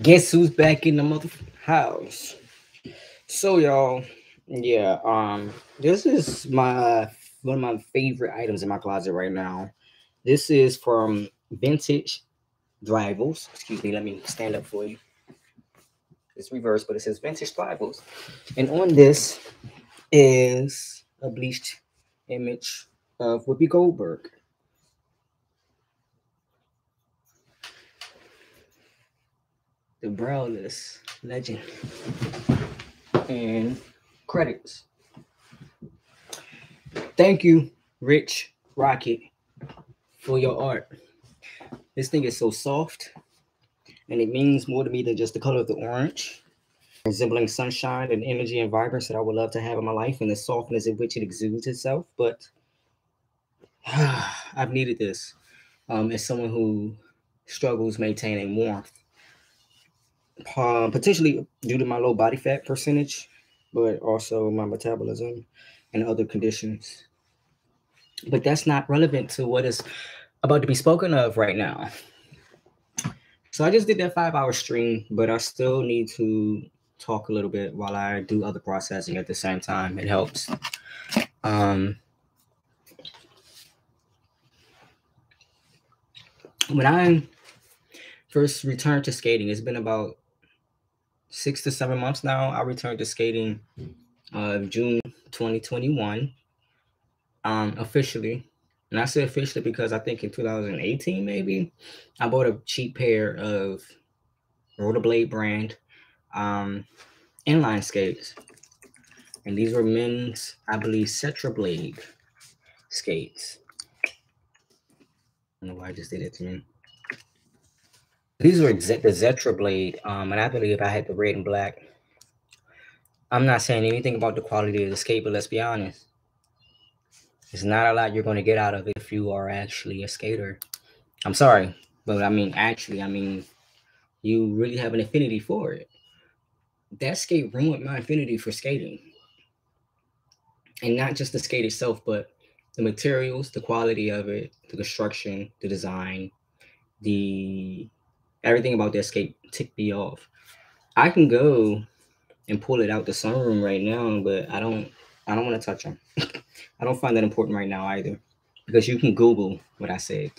Guess who's back in the mother house? So y'all, yeah, um, this is my one of my favorite items in my closet right now. This is from Vintage Rivals. Excuse me, let me stand up for you. It's reversed, but it says Vintage Rivals. And on this is a bleached image of Whoopi Goldberg. The Browless legend and credits. Thank you, Rich Rocket, for your art. This thing is so soft, and it means more to me than just the color of the orange, resembling sunshine and energy and vibrance that I would love to have in my life, and the softness in which it exudes itself. But I've needed this um, as someone who struggles maintaining warmth um, potentially due to my low body fat percentage, but also my metabolism and other conditions. But that's not relevant to what is about to be spoken of right now. So I just did that five hour stream, but I still need to talk a little bit while I do other processing at the same time. It helps. Um, when I first returned to skating, it's been about six to seven months now. I returned to skating uh, June 2021 um, officially. And I say officially because I think in 2018, maybe, I bought a cheap pair of Rollerblade brand um, inline skates. And these were men's, I believe, Zetra Blade skates. I don't know why I just did it to me. These were the Zetra blade, um, and I believe I had the red and black. I'm not saying anything about the quality of the skate, but let's be honest. It's not a lot you're going to get out of it if you are actually a skater. I'm sorry, but I mean, actually, I mean, you really have an affinity for it. That skate ruined my affinity for skating. And not just the skate itself, but the materials, the quality of it, the construction, the design, the everything about that skate ticked me off. I can go and pull it out the sunroom right now, but I don't I don't want to touch them. I don't find that important right now either. Because you can Google what I said.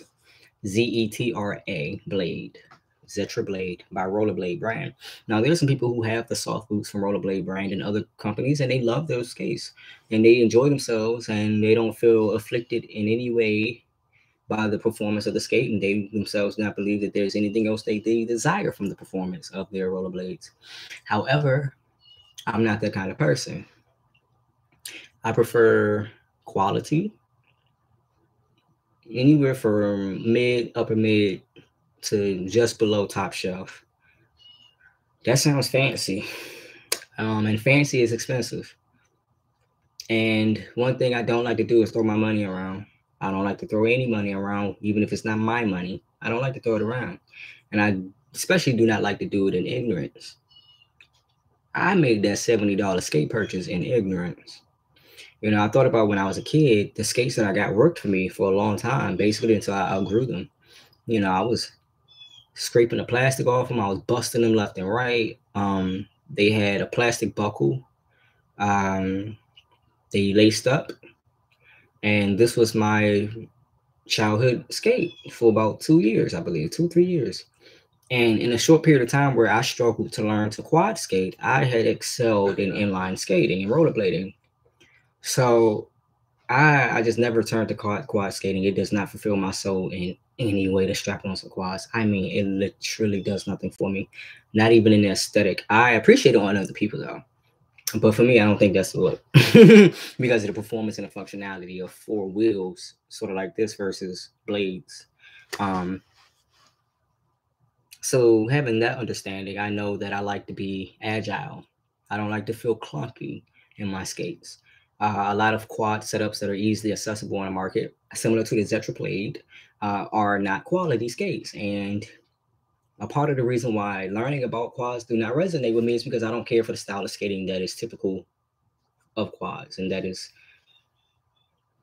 Z-E-T-R-A blade. Zetra Blade by Rollerblade brand. Now, there's some people who have the soft boots from Rollerblade brand and other companies, and they love those skates and they enjoy themselves and they don't feel afflicted in any way by the performance of the skate, and they themselves do not believe that there's anything else they, they desire from the performance of their rollerblades. However, I'm not that kind of person. I prefer quality, anywhere from mid, upper mid to just below top shelf. That sounds fancy. Um, and fancy is expensive. And one thing I don't like to do is throw my money around. I don't like to throw any money around, even if it's not my money. I don't like to throw it around. And I especially do not like to do it in ignorance. I made that $70 skate purchase in ignorance. You know, I thought about when I was a kid, the skates that I got worked for me for a long time, basically until I outgrew them. You know, I was scraping the plastic off them, I was busting them left and right. Um, they had a plastic buckle. Um, they laced up and this was my childhood skate for about two years, I believe, two, three years. And in a short period of time where I struggled to learn to quad skate, I had excelled in inline skating and rollerblading. So I, I just never turned to quad, quad skating. It does not fulfill my soul in any way to strap on some quads. I mean, it literally does nothing for me, not even in the aesthetic. I appreciate it on other people though. But for me, I don't think that's the look because of the performance and the functionality of four wheels, sort of like this versus blades. Um, so having that understanding, I know that I like to be agile. I don't like to feel clunky in my skates. Uh, a lot of quad setups that are easily accessible on the market, similar to the Zetra Blade, uh, are not quality skates, and a part of the reason why learning about quads do not resonate with me is because I don't care for the style of skating that is typical of quads, and that is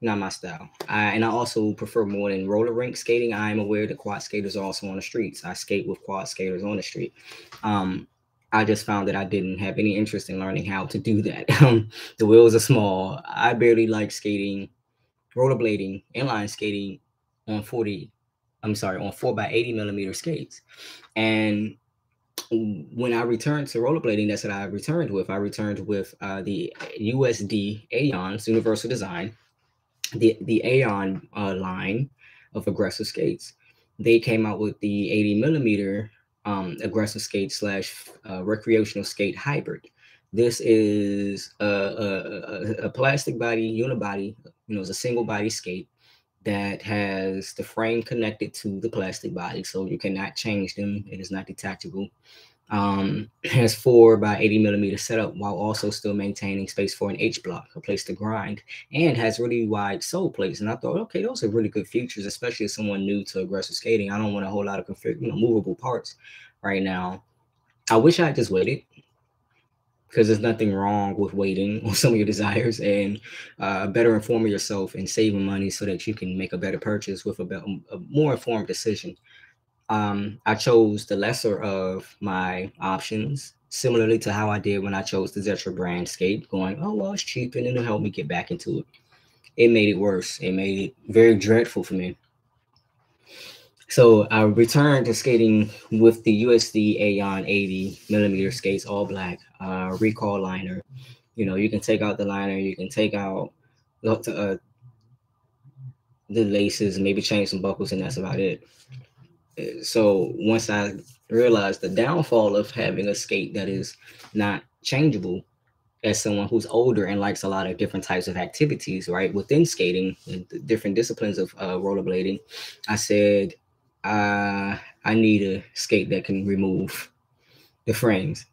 not my style. I, and I also prefer more than roller rink skating. I am aware that quad skaters are also on the streets. I skate with quad skaters on the street. Um, I just found that I didn't have any interest in learning how to do that. Um, the wheels are small. I barely like skating, rollerblading, inline skating on 40, I'm sorry, on 4 by 80 millimeter skates. And when I returned to rollerblading, that's what I returned with. I returned with uh, the USD Aeons Universal Design, the the Aeon uh, line of aggressive skates. They came out with the 80 millimeter um, aggressive skate slash uh, recreational skate hybrid. This is a, a, a, plastic body unibody. You know, it's a single body skate that has the frame connected to the plastic body, so you cannot change them. It is not detachable. Um, has four by 80 millimeter setup while also still maintaining space for an H block, a place to grind, and has really wide sole plates. And I thought, okay, those are really good features, especially as someone new to aggressive skating. I don't want a whole lot of config- you know, movable parts right now. I wish I had just waited because there's nothing wrong with waiting on some of your desires and uh, better informing yourself and saving money so that you can make a better purchase with a, be- a more informed decision. Um, I chose the lesser of my options, similarly to how I did when I chose the Zetra brand skate, going, oh, well, it's cheap and it'll help me get back into it. It made it worse. It made it very dreadful for me. So I returned to skating with the USD Aeon 80 millimeter skates, all black, uh, recall liner. You know, you can take out the liner, you can take out uh, the laces, maybe change some buckles, and that's about it. Uh, so once I realized the downfall of having a skate that is not changeable, as someone who's older and likes a lot of different types of activities, right, within skating, different disciplines of uh, rollerblading, I said, uh, I need a skate that can remove the frames.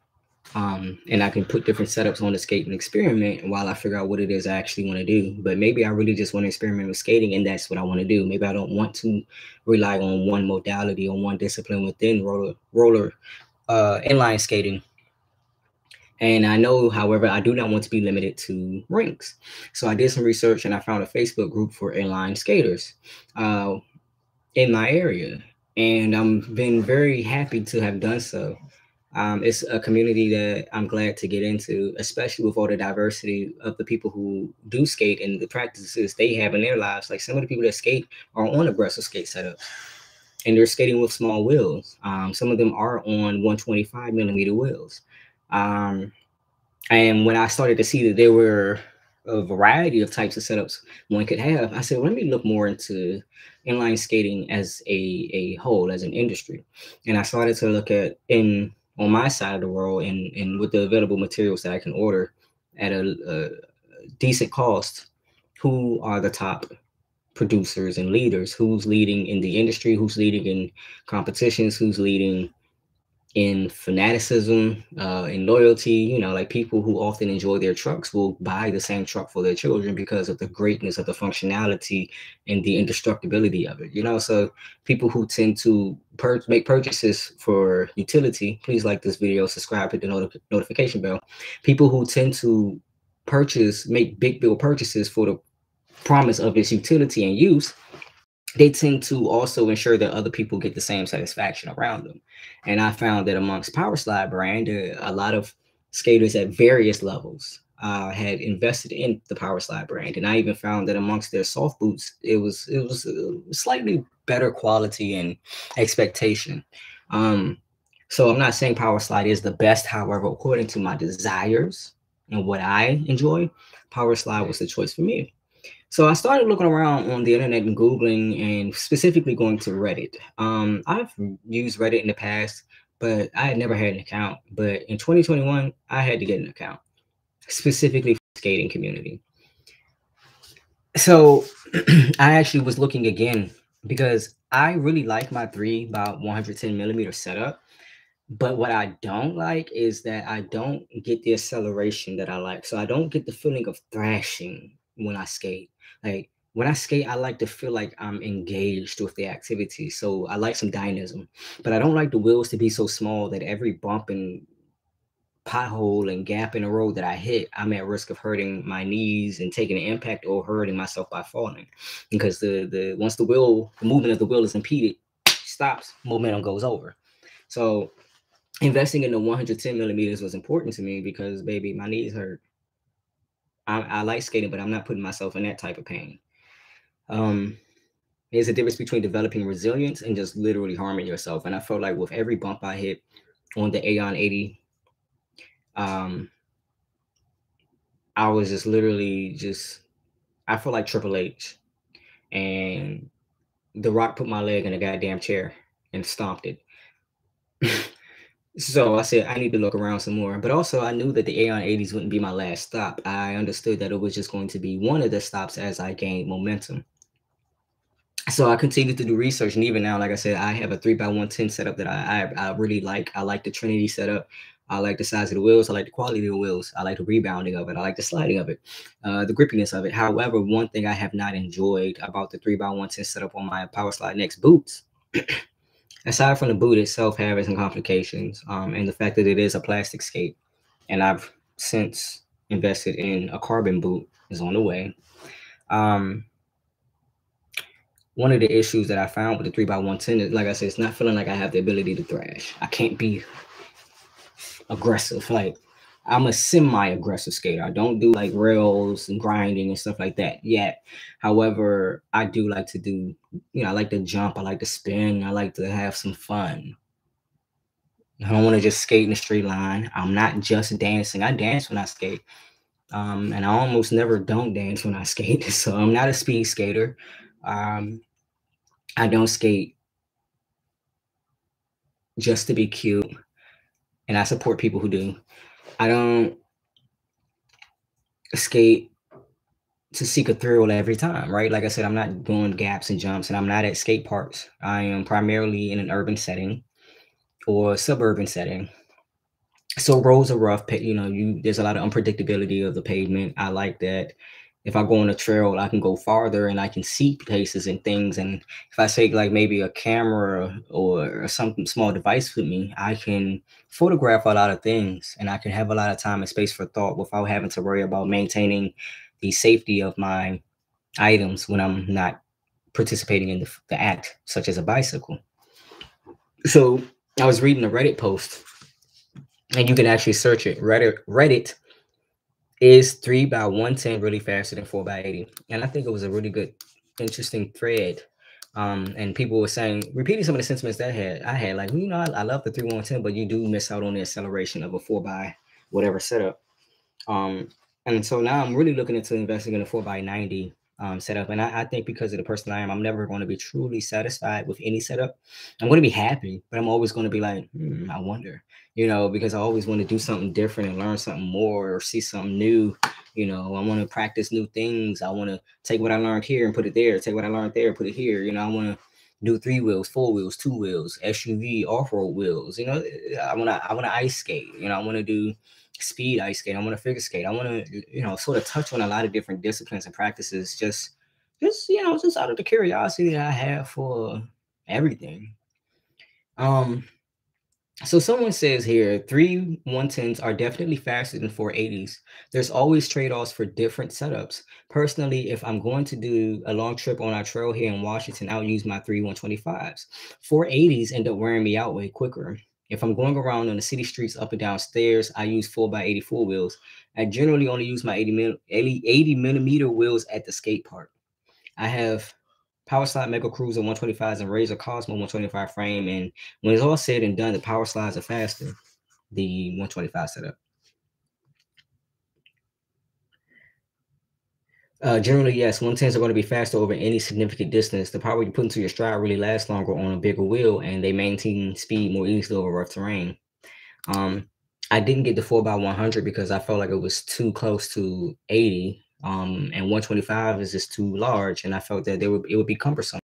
Um, and I can put different setups on the skate and experiment while I figure out what it is I actually want to do. But maybe I really just want to experiment with skating, and that's what I want to do. Maybe I don't want to rely on one modality or one discipline within roller roller uh, inline skating. And I know, however, I do not want to be limited to rinks. So I did some research and I found a Facebook group for inline skaters. Uh, in my area. And I'm been very happy to have done so. Um, it's a community that I'm glad to get into, especially with all the diversity of the people who do skate and the practices they have in their lives. Like some of the people that skate are on aggressive skate setups and they're skating with small wheels. Um, some of them are on 125 millimeter wheels. Um, and when I started to see that there were a variety of types of setups one could have, I said, well, let me look more into inline skating as a, a whole, as an industry. And I started to look at in on my side of the world and, and with the available materials that I can order at a, a decent cost, who are the top producers and leaders, who's leading in the industry, who's leading in competitions, who's leading in fanaticism, uh, in loyalty. You know, like people who often enjoy their trucks will buy the same truck for their children because of the greatness of the functionality and the indestructibility of it. You know, so people who tend to pur- make purchases for utility, please like this video, subscribe, hit the not- notification bell. People who tend to purchase, make big bill purchases for the promise of its utility and use they tend to also ensure that other people get the same satisfaction around them. And I found that amongst Power Slide brand, uh, a lot of skaters at various levels uh, had invested in the Power Slide brand, and I even found that amongst their soft boots, it was it was slightly better quality and expectation. Um, so I'm not saying Power Slide is the best, however, according to my desires and what I enjoy, Power Slide was the choice for me. So I started looking around on the internet and Googling and specifically going to Reddit. Um, I've used Reddit in the past, but I had never had an account. But in 2021, I had to get an account specifically for the skating community. So I actually was looking again because I really like my three by 110 millimeter setup. But what I don't like is that I don't get the acceleration that I like. So I don't get the feeling of thrashing when I skate. Like when I skate, I like to feel like I'm engaged with the activity. So I like some dynamism, but I don't like the wheels to be so small that every bump and pothole and gap in the road that I hit, I'm at risk of hurting my knees and taking an impact or hurting myself by falling. Because the the once the wheel, the movement of the wheel is impeded, stops, momentum goes over. So investing in the 110 millimeters was important to me because baby, my knees hurt. I, I like skating, but I'm not putting myself in that type of pain. Um, there's a difference between developing resilience and just literally harming yourself. And I felt like with every bump I hit on the Aeon 80, um, I was just literally just I felt like Triple H. And The Rock put my leg in a goddamn chair and stomped it. so I said I need to look around some more. But also I knew that the Aeon 80s wouldn't be my last stop. I understood that it was just going to be one of the stops as I gained momentum so I continued to do research, and even now, like I said, I have a three by one ten setup that I, I, I really like. I like the Trinity setup. I like the size of the wheels. I like the quality of the wheels. I like the rebounding of it. I like the sliding of it, uh, the grippiness of it. However, one thing I have not enjoyed about the three by one ten setup on my Power Slide Next boots, aside from the boot itself having some complications, um, and the fact that it is a plastic skate, and I've since invested in a carbon boot is on the way. Um, one of the issues that I found with the three by one ten is, like I said, it's not feeling like I have the ability to thrash. I can't be aggressive. Like I'm a semi-aggressive skater. I don't do like rails and grinding and stuff like that yet. However, I do like to do, you know, I like to jump, I like to spin, I like to have some fun. I don't want to just skate in a straight line. I'm not just dancing. I dance when I skate. Um, and I almost never don't dance when I skate. So I'm not a speed skater. Um, I don't skate just to be cute, and I support people who do. I don't skate to seek a thrill every time, right? Like I said, I'm not doing gaps and jumps, and I'm not at skate parks. I am primarily in an urban setting or suburban setting. So roads are rough. You know, you there's a lot of unpredictability of the pavement. I like that if I go on a trail, I can go farther and I can see places and things. And if I take like maybe a camera or, some small device with me, I can photograph a lot of things and I can have a lot of time and space for thought without having to worry about maintaining the safety of my items when I'm not participating in the, the act, such as a bicycle. So I was reading a Reddit post and you can actually search it, Reddit, Reddit is three by 110 really faster than four by 80? And I think it was a really good, interesting thread. Um, and people were saying, repeating some of the sentiments that I had, I had like, you know, I, I love the 3110, but you do miss out on the acceleration of a four by whatever setup. Um, and so now I'm really looking into investing in a four by 90 um, setup. And I, I, think because of the person I am, I'm never going to be truly satisfied with any setup. I'm going to be happy, but I'm always going to be like, hmm, I wonder, you know, because I always want to do something different and learn something more or see something new. You know, I want to practice new things. I want to take what I learned here and put it there, take what I learned there, put it here. You know, I want to do three wheels, four wheels, two wheels, SUV, off-road wheels. You know, I want to I want to ice skate. You know, I want to do speed ice skate. I want to figure skate. I want to, you know, sort of touch on a lot of different disciplines and practices. Just, just you know, just out of the curiosity that I have for everything. Um, so someone says here, three 110s are definitely faster than 480s. There's always trade-offs for different setups. Personally, if I'm going to do a long trip on our trail here in Washington, I'll use my three 125s. 480s end up wearing me out way quicker. If I'm going around on the city streets up and down stairs, I use 4x84 wheels. I generally only use my 80, mil, 80, 80 millimeter wheels at the skate park. I have Power Slide Mega Cruiser 125s and Razor Cosmo 125 frame. And when it's all said and done, the power slides are faster, the 125 setup. Uh, generally, yes, 110s are going to be faster over any significant distance. The power you put into your stride really lasts longer on a bigger wheel, and they maintain speed more easily over rough terrain. Um, I didn't get the 4x100 because I felt like it was too close to 80, um, and 125 is just too large, and I felt that they would it would be cumbersome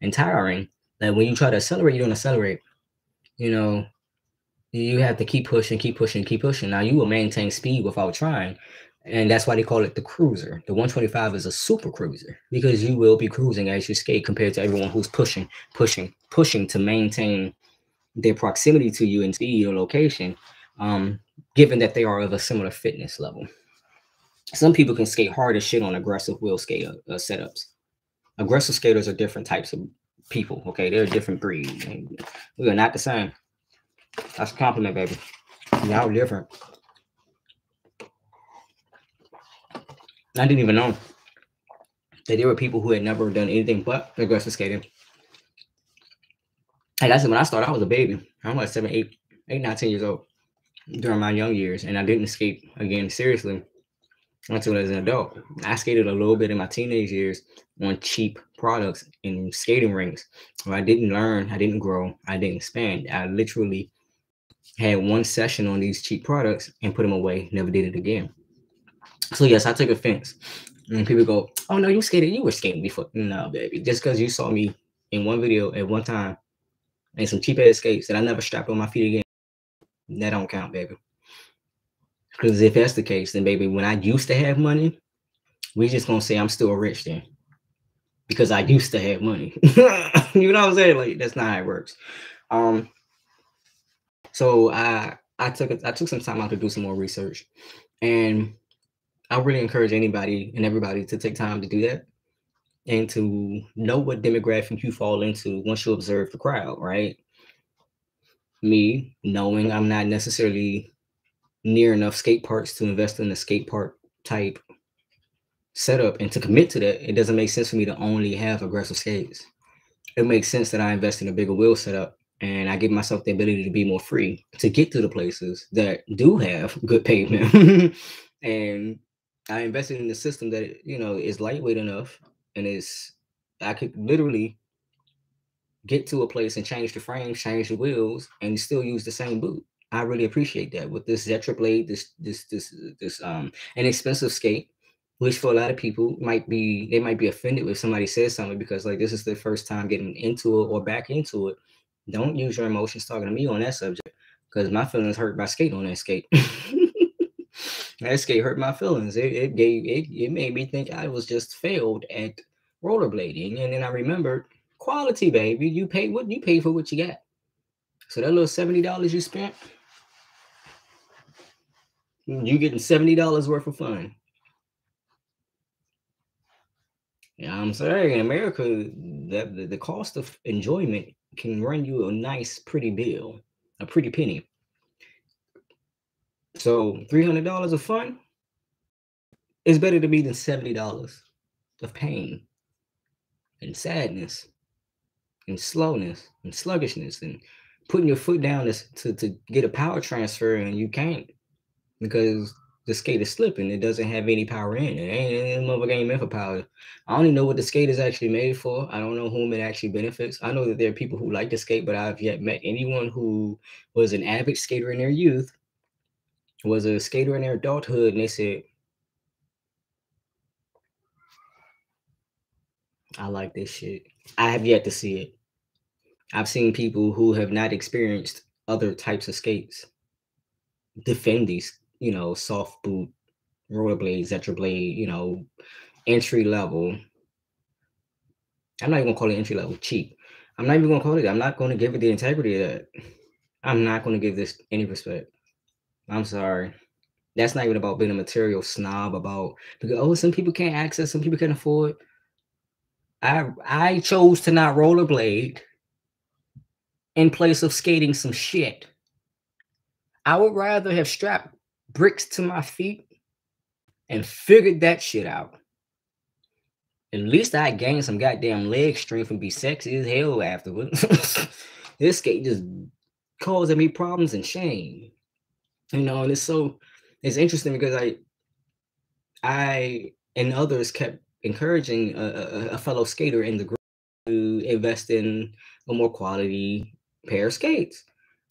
and tiring. That when you try to accelerate, you don't accelerate. You know, you have to keep pushing, keep pushing, keep pushing. Now you will maintain speed without trying. And that's why they call it the cruiser. The 125 is a super cruiser because you will be cruising as you skate compared to everyone who's pushing, pushing, pushing to maintain their proximity to you and speed or location. Um, given that they are of a similar fitness level. Some people can skate hard as shit on aggressive wheel skate uh, setups. Aggressive skaters are different types of people. Okay, they're a different breed. We are not the same. That's a compliment, baby. Y'all different. I didn't even know that there were people who had never done anything but aggressive skating. I said, when I started, I was a baby. I'm like seven, eight, eight, nine, ten years old during my young years, and I didn't skate again seriously until as an adult. I skated a little bit in my teenage years on cheap products in skating rinks where I didn't learn, I didn't grow, I didn't expand. I literally had one session on these cheap products and put them away, never did it again. So yes, I take offense. And people go, "Oh no, you skated. You were skating before." No, baby. Just because you saw me in one video at one time and some cheap ass skates that I never strapped on my feet again, that don't count, baby. Because if that's the case, then baby, when I used to have money, we just gonna say I'm still rich then. Because I used to have money. you know what I'm saying? Like that's not how it works. Um so I I took I took some time out to do some more research. And I really encourage anybody and everybody to take time to do that and to know what demographic you fall into once you observe the crowd, right? Me knowing I'm not necessarily near enough skate parks to invest in a skate park type setup and to commit to that, it doesn't make sense for me to only have aggressive skates. It makes sense that I invest in a bigger wheel setup and I give myself the ability to be more free to get to the places that do have good pavement. and I invested in a system that you know is lightweight enough and is I could literally get to a place and change the frames, change the wheels, and still use the same boot. I really appreciate that with this Zetra blade, this this this this um an expensive skate, which for a lot of people might be they might be offended if somebody says something because like this is their first time getting into it or back into it. Don't use your emotions talking to me on that subject because my feelings hurt by skate on that skate. that skate hurt my feelings. It, it gave it, it made me think I was just failed at rollerblading. And then I remembered quality, baby. You pay what you pay for what you got. So that little $70 you spent, you getting $70 worth of fun. Yeah, I'm sorry. In America, the, the, the cost of enjoyment can run you a nice, pretty bill, a pretty penny. So $300 of fun is better to me than $70 of pain and sadness and slowness and sluggishness and putting your foot down to, to, to get a power transfer and you can't because the skate is slipping. It doesn't have any power in it. ain't motherfucker ain't meant for power. I don't even know what the skate is actually made for. I don't know whom it actually benefits. I know that there are people who like to skate, but I've yet met anyone who was an avid skater in their youth was a skater in their adulthood, and they said, I like this shit. I have yet to see it. I've seen people who have not experienced other types of skates defend these, you know, soft boot, rollerblades, Zetra blade, you know, entry level. I'm not even gonna call it entry level cheap. I'm not even gonna call it. I'm not gonna give it the integrity of that. I'm not gonna give this any respect. I'm sorry. That's not even about being a material snob about because oh, some people can't access, some people can't afford. I I chose to not rollerblade in place of skating some shit. I would rather have strapped bricks to my feet and figured that shit out. At least I gained some goddamn leg strength and be sexy as hell afterwards. this skate just causing me problems and shame you know and it's so it's interesting because i i and others kept encouraging a, a, fellow skater in the group to invest in a more quality pair of skates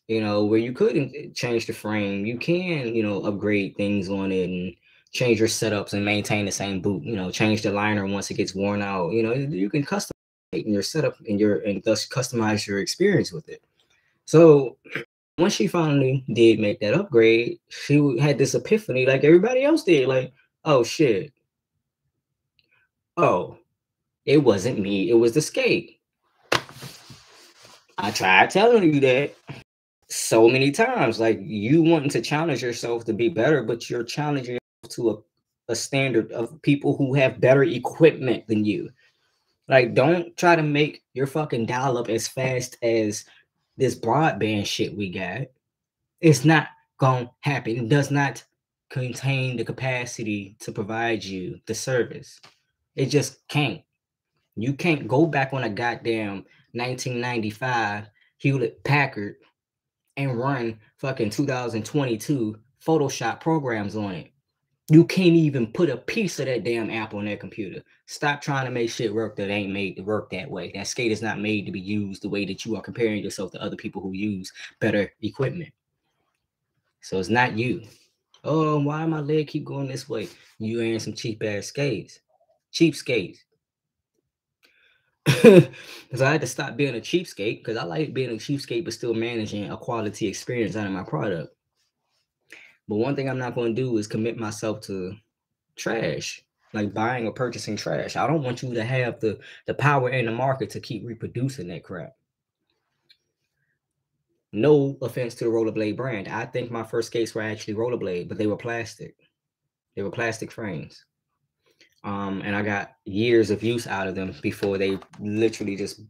you know where you couldn't change the frame. You can you know upgrade things on it and change your setups and maintain the same boot you know change the liner once it gets worn out. You know you can customize your setup and your and thus customize your experience with it. So once she finally did make that upgrade, she had this epiphany like everybody else did. Like, oh shit. Oh, it wasn't me, it was the skate. I tried telling you that. so many times. Like you wanting to challenge yourself to be better, but you're challenging to a, a standard of people who have better equipment than you. Like, don't try to make your fucking dial up as fast as this broadband shit we got. It's not gonna happen. It does not contain the capacity to provide you the service. It just can't. You can't go back on a goddamn 1995 Hewlett Packard and run fucking 2022 Photoshop programs on it. You can't even put a piece of that damn app on that computer. Stop trying to make shit work that ain't made to work that way. That skate is not made to be used the way that you are comparing yourself to other people who use better equipment. So it's not you. Oh, why my leg keep going this way? You ain't some cheap ass skates. Cheap skates. Because I had to stop being a cheapskate because I like being a cheapskate but still managing a quality experience out of my product. But one thing I'm not going to do is commit myself to trash, like buying or purchasing trash. I don't want you to have the the power in the market to keep reproducing that crap. No offense to the rollerblade brand. I think my first skates were actually rollerblade, but they were plastic. They were plastic frames. Um, and I got years of use out of them before they literally just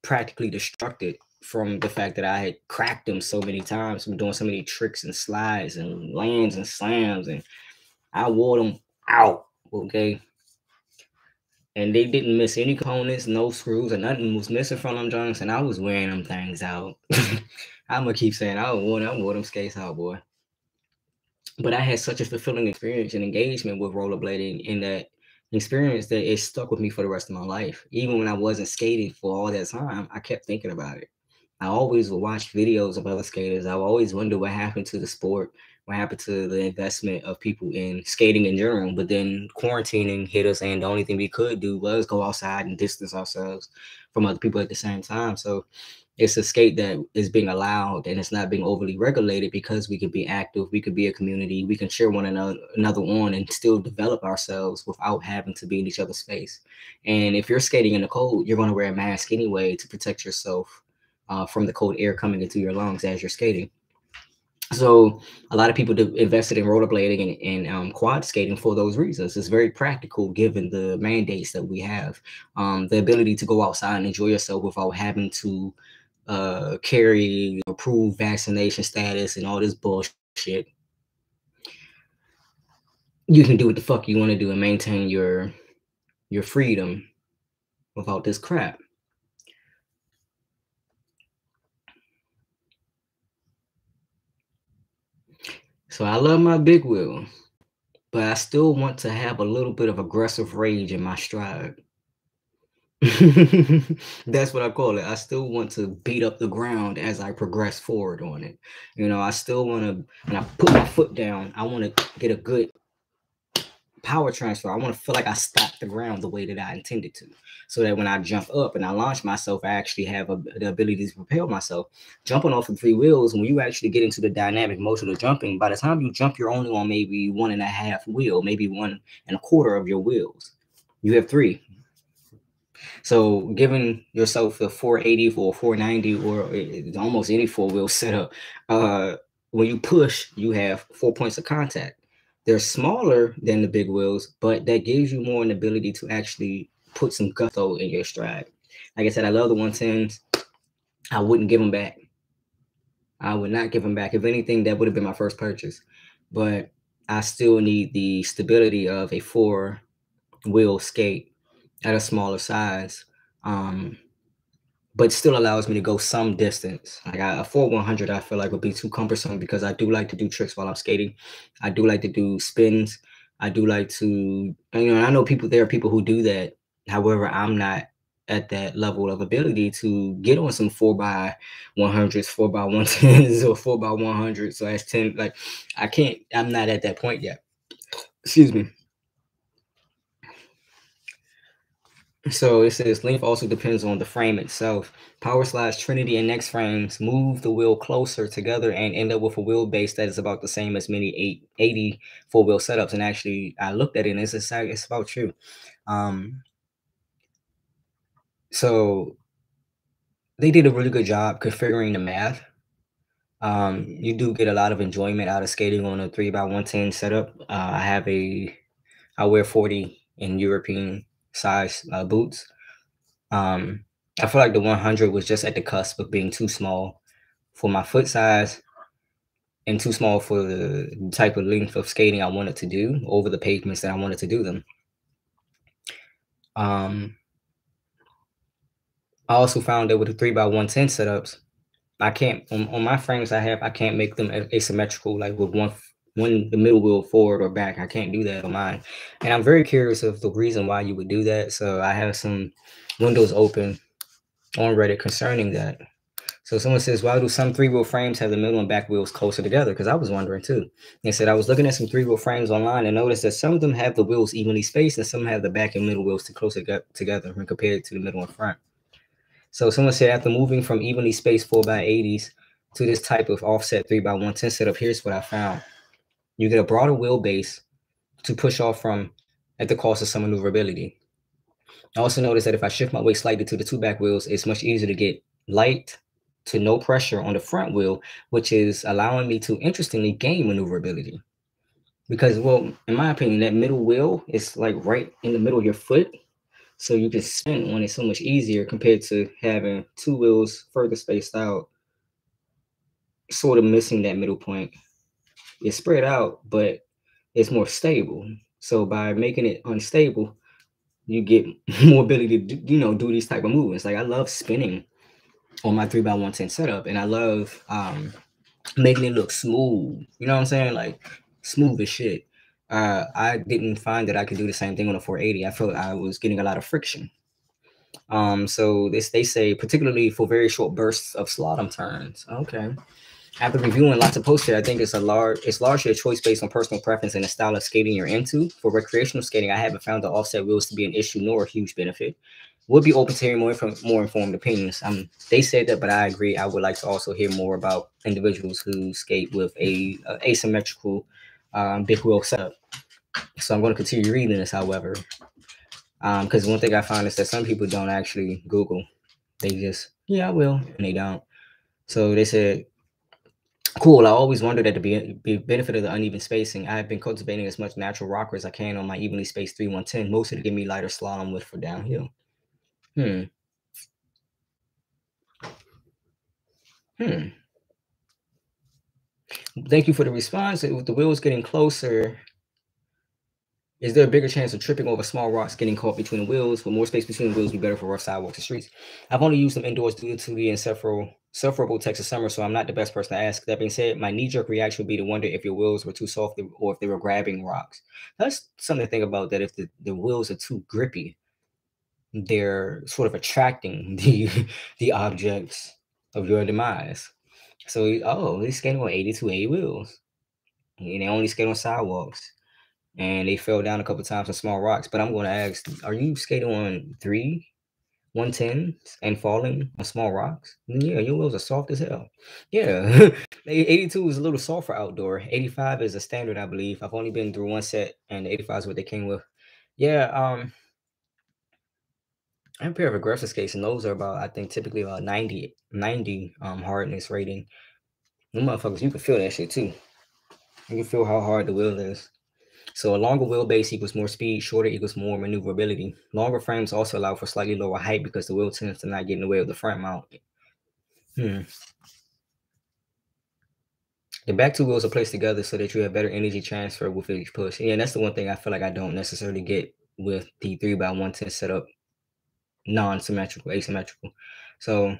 practically destructed from the fact that I had cracked them so many times from doing so many tricks and slides and lands and slams, and I wore them out. Okay. And they didn't miss any components, no screws, and nothing was missing from them joints, and I was wearing them things out. I'm gonna keep saying I wore them, I wore them skates out, boy. But I had such a fulfilling experience and engagement with rollerblading in that experience that it stuck with me for the rest of my life. Even when I wasn't skating for all that time, I kept thinking about it. I always watch videos of other skaters. I always wonder what happened to the sport, what happened to the investment of people in skating in general. But then quarantining hit us, and the only thing we could do was go outside and distance ourselves from other people at the same time. So it's a skate that is being allowed and it's not being overly regulated because we can be active, we could be a community, we can cheer one another another on and still develop ourselves without having to be in each other's face. And if you're skating in the cold, you're going to wear a mask anyway to protect yourself uh, from the cold air coming into your lungs as you're skating. So a lot of people invested in rollerblading and, and um, quad skating for those reasons. It's very practical given the mandates that we have. Um, the ability to go outside and enjoy yourself without having to uh, carry approved vaccination status and all this bullshit. You can do what the fuck you want to do and maintain your your freedom without this crap. So I love my big wheel, but I still want to have a little bit of aggressive rage in my stride. That's what I call it. I still want to beat up the ground as I progress forward on it. You know, I still want to, when I put my foot down, I want to get a good power transfer. I want to feel like I stopped the ground the way that I intended to, so that when I jump up and I launch myself, I actually have a, the ability to propel myself. Jumping off of three wheels, when you actually get into the dynamic motion of jumping, by the time you jump, you're only on maybe one and a half wheel, maybe one and a quarter of your wheels. You have three. So giving yourself a 480 or 490 or almost any four wheel setup, uh, when you push, you have four points of contact. They're smaller than the big wheels, but that gives you more an ability to actually put some gusto in your stride. Like I said, I love the 110s. I wouldn't give them back. I would not give them back. If anything, that would have been my first purchase. But I still need the stability of a four wheel skate at a smaller size, um, but still allows me to go some distance. Like a one hundred, I feel like would be too cumbersome because I do like to do tricks while I'm skating. I do like to do spins. I do like to, you know, I know people. There are people who do that. However, I'm not at that level of ability to get on some four by 100s, four by 110s, or four by 100. So that's 10. Like I can't, I'm not at that point yet. Excuse me. So it says length also depends on the frame itself. Power slides Trinity and Next frames move the wheel closer together and end up with a wheelbase that is about the same as many 880 four wheel setups. And actually, I looked at it and it's, it's about true. Um, so they did a really good job configuring the math Um, you do get a lot of enjoyment out of skating on a three by one ten setup. Uh, I have a, I wear forty in European size uh, boots. Um, I feel like the 100 was just at the cusp of being too small for my foot size and too small for the type of length of skating I wanted to do over the pavements that I wanted to do them. Um, I also found that with the three by one ten setups, I can't on, on my frames I have I can't make them asymmetrical like with one one the middle wheel forward or back. I can't do that on mine, and I'm very curious of the reason why you would do that. So I have some windows open on Reddit concerning that. So someone says, why do some three wheel frames have the middle and back wheels closer together? Because I was wondering too. They said I was looking at some three wheel frames online and noticed that some of them have the wheels evenly spaced and some have the back and middle wheels to closer together when compared to the middle and front. So someone said after moving from evenly spaced 4x80s to this type of offset 3x110 setup, here's what I found. You get a broader wheelbase to push off from at the cost of some maneuverability. I also noticed that if I shift my weight slightly to the two back wheels, it's much easier to get light to no pressure on the front wheel, which is allowing me to interestingly gain maneuverability. Because, well, in my opinion, that middle wheel is like right in the middle of your foot. So you can spin on it so much easier compared to having two wheels further spaced out, sort of missing that middle point. It's spread out, but it's more stable. So by making it unstable, you get more ability to do, you know do these type of movements. Like I love spinning on my three by one ten setup, and I love um making it look smooth. You know what I'm saying? Like smooth as shit. Uh, I didn't find that I could do the same thing on a 480. I felt I was getting a lot of friction. Um, so this they say particularly for very short bursts of slalom turns. Okay. After reviewing lots of posts here, I think it's a large it's largely a choice based on personal preference and the style of skating you're into. For recreational skating, I haven't found the offset wheels to be an issue nor a huge benefit. Would be open to hearing more from more informed opinions. Um, they said that, but I agree. I would like to also hear more about individuals who skate with a, a asymmetrical um, big wheel setup. So I'm going to continue reading this, however, because um, one thing I find is that some people don't actually Google. They just, yeah, I will, and they don't. So they said Cool. I always wondered at the be- be benefit of the uneven spacing. I have been cultivating as much natural rocker as I can on my evenly spaced 3110, mostly to give me lighter slalom width for downhill. Hmm. Hmm. Thank you for the response. With the wheels getting closer, is there a bigger chance of tripping over small rocks getting caught between the wheels? With more space between the wheels, be better for rough sidewalks and streets. I've only used them indoors due to the insufferable Texas summer, so I'm not the best person to ask. That being said, my knee-jerk reaction would be to wonder if your wheels were too soft or if they were grabbing rocks. That's something to think about. That if the, the wheels are too grippy, they're sort of attracting the the objects of your demise. So, oh, they skating on 82 A wheels, and they only skate on sidewalks and they fell down a couple times on small rocks. But I'm going to ask, are you skating on three, 110 and falling on small rocks? Yeah, your wheels are soft as hell. Yeah, 82 is a little soft for outdoor. 85 is a standard, I believe. I've only been through one set, and 85 is what they came with. Yeah, um, I have a pair of aggressive skates, and those are about, I think, typically about 90, 90 um hardness rating. Them motherfuckers, you can feel that shit too. You can feel how hard the wheel is. So a longer wheelbase equals more speed, shorter equals more maneuverability. Longer frames also allow for slightly lower height because the wheel tends to not get in the way of the front mount. Hmm. The back two wheels are placed together so that you have better energy transfer with each push. Yeah, that's the one thing I feel like I don't necessarily get with the 3 by 110 setup, non-symmetrical, asymmetrical. So,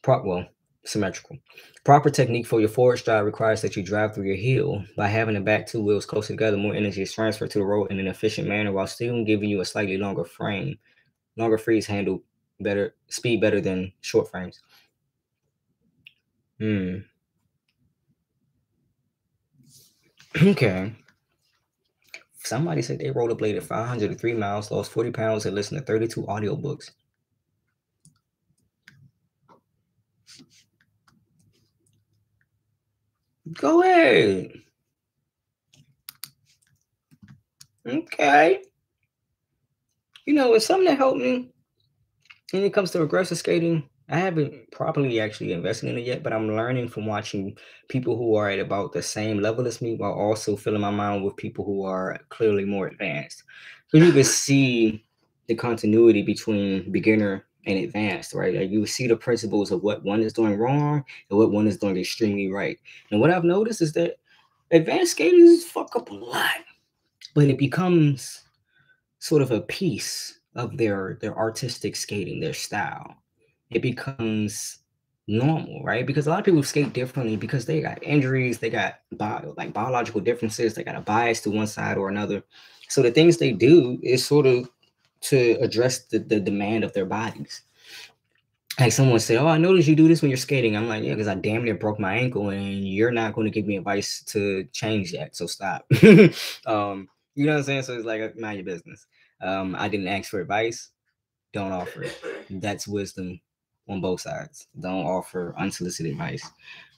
prop well, symmetrical. Proper technique for your forward stride requires that you drive through your heel. By having the back two wheels closer together, more energy is transferred to the road in an efficient manner while still giving you a slightly longer frame. Longer frees handle better, speed better than short frames. Hmm. Okay. Somebody said they rollerbladed 503 miles, lost 40 pounds, and listened to 32 audiobooks. Go ahead. Okay. You know, it's something that helped me when it comes to aggressive skating. I haven't properly actually invested in it yet, but I'm learning from watching people who are at about the same level as me while also filling my mind with people who are clearly more advanced. Because you can see the continuity between beginner and advanced, right? Like you see the principles of what one is doing wrong and what one is doing extremely right. And what I've noticed is that advanced skaters fuck up a lot, but it becomes sort of a piece of their their artistic skating, their style. It becomes normal, right? Because a lot of people skate differently because they got injuries, they got bio, like biological differences, they got a bias to one side or another. So the things they do is sort of to address the, the demand of their bodies. Like someone said, Oh, I noticed you do this when you're skating. I'm like, Yeah, because I damn near broke my ankle, and you're not going to give me advice to change that. So stop. um, you know what I'm saying? So it's like mind your business. Um, I didn't ask for advice. Don't offer it. That's wisdom on both sides. Don't offer unsolicited advice.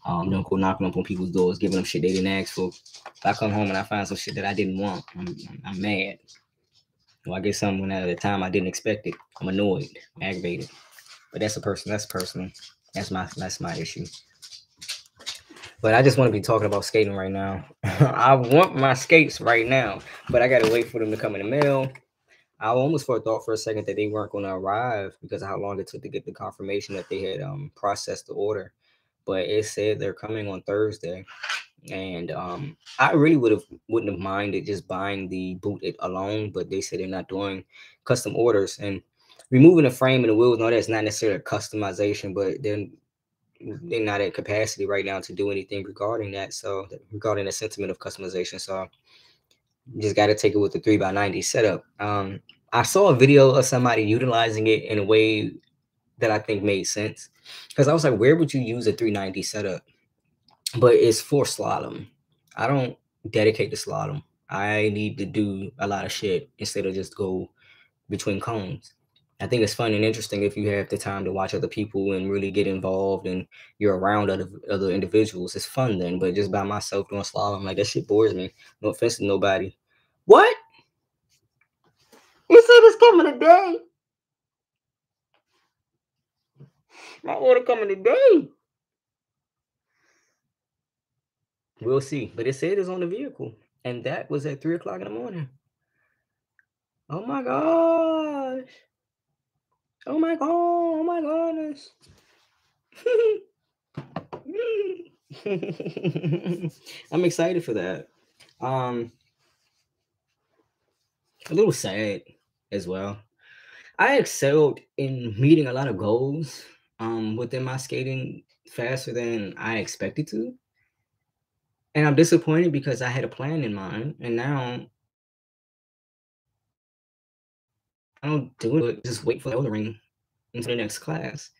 Um, don't go knocking up on people's doors, giving them shit they didn't ask for. If I come home and I find some shit that I didn't want, I'm, I'm mad. Well, I get something went out at a time I didn't expect it. I'm annoyed, aggravated. But that's a person. That's personal. That's my that's my issue. But I just want to be talking about skating right now. I want my skates right now, but I gotta wait for them to come in the mail. I almost for thought for a second that they weren't going to arrive because of how long it took to get the confirmation that they had um, processed the order. But it said they're coming on Thursday, and um, I really would have wouldn't have minded just buying the boot alone. But they said they're not doing custom orders and removing the frame and the wheels. No, that's not necessarily a customization, but they're they're not at capacity right now to do anything regarding that. So regarding the sentiment of customization, so just got to take it with the three by ninety setup. Um, I saw a video of somebody utilizing it in a way that I think made sense because I was like, where would you use a 390 setup? But it's for slalom. I don't dedicate to slalom. I need to do a lot of shit instead of just go between cones. I think it's fun and interesting if you have the time to watch other people and really get involved and you're around other other individuals. It's fun then, but just by myself doing slalom, like that shit bores me. No offense to nobody. What? You see this coming today? My order coming today. We'll see. But it said it's on the vehicle. And that was at three o'clock in the morning. Oh my gosh. Oh my god. Oh my goodness. I'm excited for that. Um a little sad as well. I excelled in meeting a lot of goals um, within my skating faster than I expected to. And I'm disappointed because I had a plan in mind, and now I don't do it. Just wait for the ring into the next class.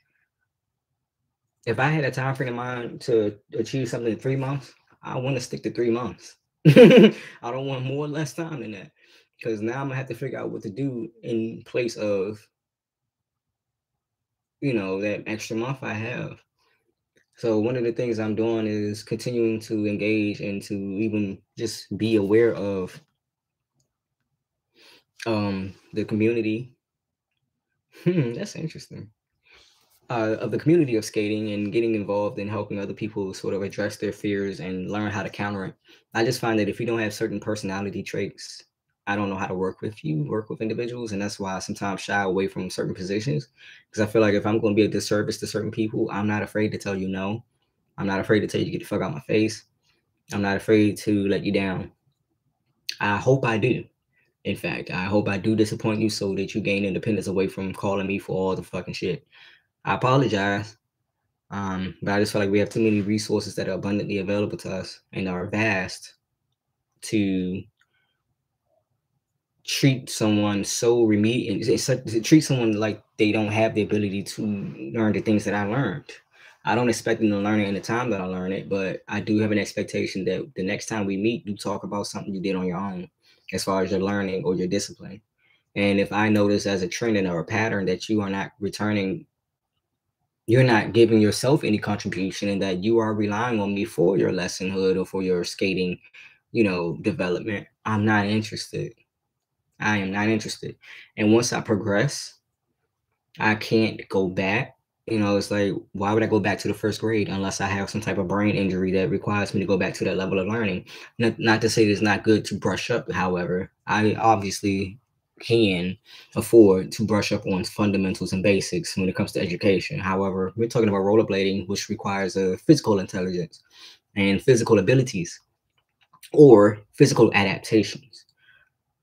If I had a time frame in mind to achieve something in three months, I want to stick to three months. I don't want more or less time than that because now I'm gonna have to figure out what to do in place of you know that extra month I have. So one of the things I'm doing is continuing to engage and to even just be aware of um the community. Hmm, that's interesting. Uh, of the community of skating and getting involved in helping other people sort of address their fears and learn how to counter it. I just find that if you don't have certain personality traits I don't know how to work with you, work with individuals, and that's why I sometimes shy away from certain positions because I feel like if I'm going to be a disservice to certain people, I'm not afraid to tell you no. I'm not afraid to tell you to get the fuck out of my face. I'm not afraid to let you down. I hope I do. In fact, I hope I do disappoint you so that you gain independence away from calling me for all the fucking shit. I apologize. Um, but I just feel like we have too many resources that are abundantly available to us and are vast to treat someone so remedial treat someone like they don't have the ability to learn the things that I learned. I don't expect them to learn it in the time that I learn it, but I do have an expectation that the next time we meet, you talk about something you did on your own as far as your learning or your discipline. And if I notice as a trend or a pattern that you are not returning, you're not giving yourself any contribution and that you are relying on me for your lessonhood or for your skating, you know, development, I'm not interested. I am not interested. And once I progress, I can't go back you know, it's like, why would I go back to the first grade unless I have some type of brain injury that requires me to go back to that level of learning? Not, not to say it's not good to brush up, however, I obviously can afford to brush up on fundamentals and basics when it comes to education. However, we're talking about rollerblading, which requires a physical intelligence and physical abilities or physical adaptations.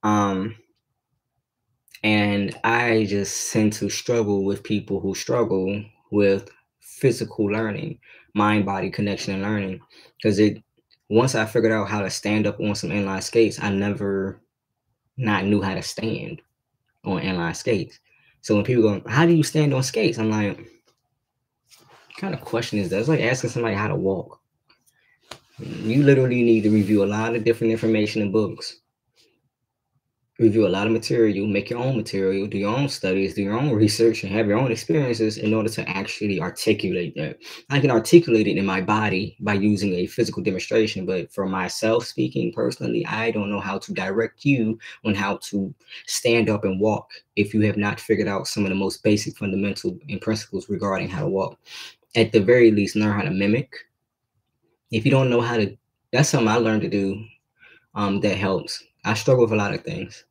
Um, and I just tend to struggle with people who struggle with physical learning, mind body connection and learning. Because it once I figured out how to stand up on some inline skates, I never not knew how to stand on inline skates. So when people go, How do you stand on skates? I'm like, kind of question is that? It's like asking somebody how to walk. You literally need to review a lot of different information in books review a lot of material, make your own material, do your own studies, do your own research, and have your own experiences in order to actually articulate that. I can articulate it in my body by using a physical demonstration, but for myself speaking personally, I don't know how to direct you on how to stand up and walk if you have not figured out some of the most basic fundamental and principles regarding how to walk. At the very least, learn how to mimic. If you don't know how to, that's something I learned to do um, that helps. I struggle with a lot of things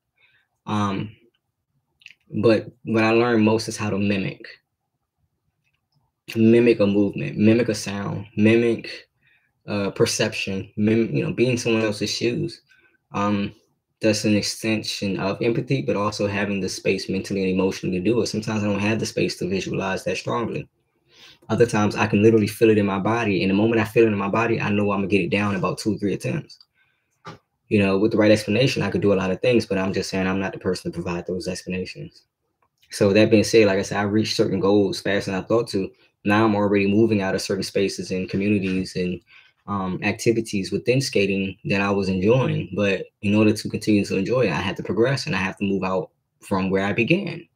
um, but what I learned most is how to mimic, mimic a movement, mimic a sound, mimic uh, perception, mim- you know, being someone else's shoes. Um, that's an extension of empathy, but also having the space mentally and emotionally to do it. Sometimes I don't have the space to visualize that strongly. Other times I can literally feel it in my body. And the moment I feel it in my body, I know I'm gonna get it down about two, three attempts you know, with the right explanation, I could do a lot of things, but I'm just saying I'm not the person to provide those explanations. So that being said, like I said, I reached certain goals faster than I thought to. Now I'm already moving out of certain spaces and communities and um, activities within skating that I was enjoying. But in order to continue to enjoy it, I had to progress and I have to move out from where I began.